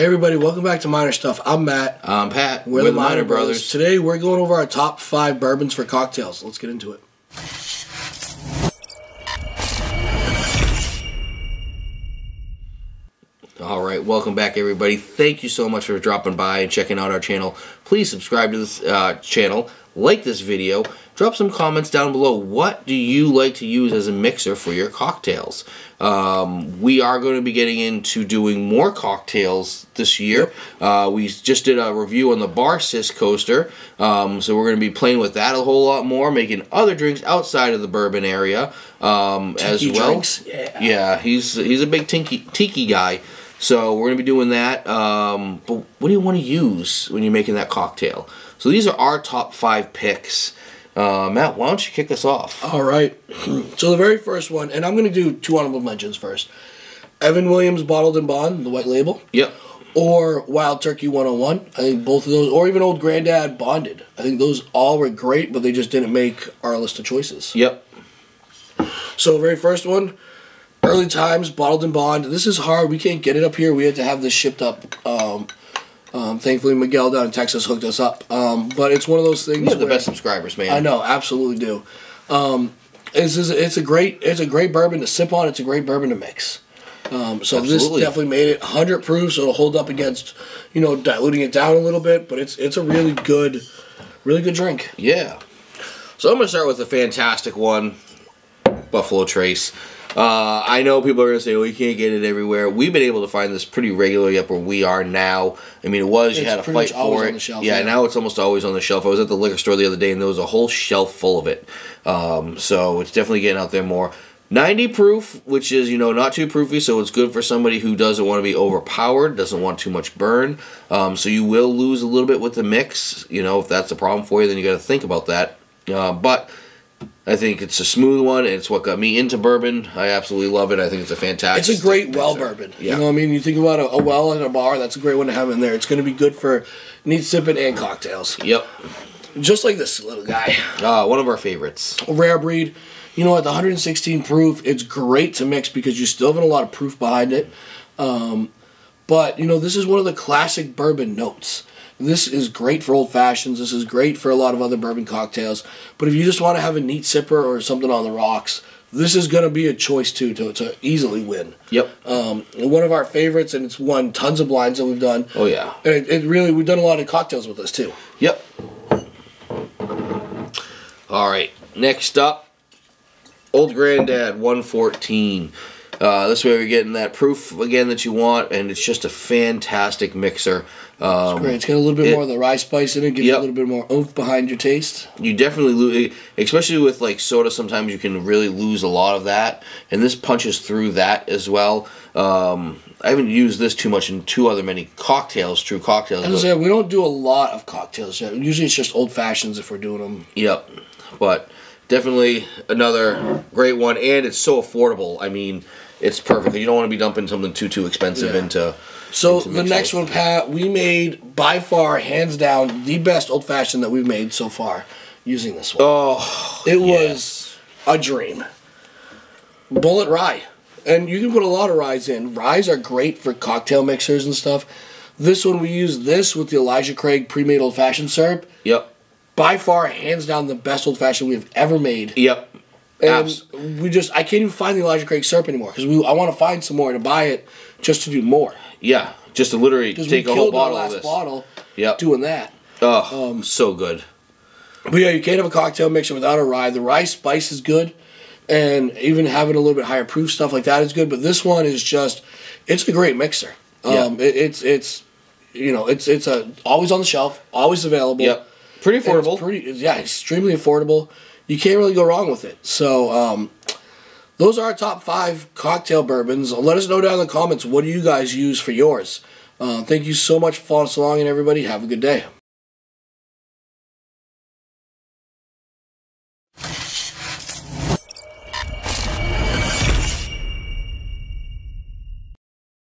Hey everybody, welcome back to Miner Stuff. I'm Matt. I'm Pat. We're, the, Miner, Brothers. Today we're going over our top five bourbons for cocktails. Let's get into it. Right, welcome back, everybody. Thank you so much for dropping by and checking out our channel. Please subscribe to this uh, channel, like this video, drop some comments down below. What do you like to use as a mixer for your cocktails? Um, we are going to be getting into doing more cocktails this year. Uh, we just did a review on the Barsys Coaster, um, so we're going to be playing with that a whole lot more, making other drinks outside of the bourbon area um, as well. Drinks? Yeah. yeah, he's he's a big tiki, tiki guy. So we're going to be doing that. Um, but what do you want to use when you're making that cocktail? So these are our top five picks. Uh, Matt, why don't you kick us off? All right. So the very first one, and I'm going to do two honorable mentions first. Evan Williams Bottled and Bond, the white label. Yep. Or Wild Turkey 101. I think both of those, or even Old Grandad Bonded. I think those all were great, but they just didn't make our list of choices. Yep. So very first one, early times, bottled and bond. This is hard. We can't get it up here. We had to have this shipped up. Um, um, thankfully, Miguel down in Texas hooked us up. Um, but it's one of those things. You have the best subscribers, man. I know, absolutely do. Um, it's, it's a great it's a great bourbon to sip on. It's a great bourbon to mix. Um, so absolutely. this definitely made it 100 proof, so it'll hold up against you know diluting it down a little bit. But it's it's a really good, really good drink. Yeah. So I'm gonna start with a fantastic one, Buffalo Trace. Uh, I know people are going to say, well, you can't get it everywhere. We've been able to find this pretty regularly up where we are now. I mean, it was, you had to fight for it. Shelf, yeah, yeah, now it's almost always on the shelf. I was at the liquor store the other day and there was a whole shelf full of it. Um, so it's definitely getting out there more. 90 proof, which is, you know, not too proofy, so it's good for somebody who doesn't want to be overpowered, doesn't want too much burn. Um, so you will lose a little bit with the mix. You know, if that's a problem for you, then you got to think about that. Uh, but I think it's a smooth one. It's what got me into bourbon. I absolutely love it. I think it's a fantastic. It's a great well bourbon. Yeah. You know, what I mean, you think about a, a, well in a bar. That's a great one to have in there. It's going to be good for neat sipping and cocktails. Yep. Just like this little guy. Uh, one of our favorites. A rare breed. You know, at the 116 proof, it's great to mix because you still have a lot of proof behind it. Um, but you know, this is one of the classic bourbon notes. This is great for old fashions. This is great for a lot of other bourbon cocktails. But if you just want to have a neat sipper or something on the rocks, this is going to be a choice too to, to easily win. Yep. Um, one of our favorites, and it's won tons of blinds that we've done. Oh yeah. And it, it really we've done a lot of cocktails with this too. Yep. All right. Next up, Old Grandad 114. Uh, this way we're getting that proof again that you want, and it's just a fantastic mixer. Um, it's great. It's got a little bit it, more of the rye spice in it. Gives yep. a little bit more oomph behind your taste. You definitely lose, especially with like soda. Sometimes you can really lose a lot of that, and this punches through that as well. Um, I haven't used this too much in two other many cocktails, true cocktails. As I say, we don't do a lot of cocktails yet. Usually it's just old fashions if we're doing them. Yep, but definitely another great one, and it's so affordable. I mean it's perfect. You don't want to be dumping something too too expensive yeah. into. So into the next one, Pat, we made by far, hands down, the best old fashioned that we've made so far using this one. Oh, it yes. was a dream. Bulleit rye, and you can put a lot of ryes in. Ryes are great for cocktail mixers and stuff. This one we use this with the Elijah Craig pre-made old fashioned syrup. Yep. By far, hands down, the best old fashioned we've ever made. Yep. And we just I can't even find the Elijah Craig syrup anymore because we I want to find some more to buy it just to do more. Yeah, just to literally take a whole bottle of this. bottle. Yep. doing that. Oh, um, so good. But yeah, you can't have a cocktail mixer without a rye. The rye spice is good, and even having a little bit higher proof stuff like that is good. But this one is just, it's a great mixer. Um, yeah. It, it's it's, you know, it's it's a always on the shelf, always available. Yep. Pretty affordable. Pretty yeah, extremely affordable you can't really go wrong with it. So, um, those are our top five cocktail bourbons. Let us know down in the comments what do you guys use for yours. Uh, thank you so much for following us along, and everybody have a good day.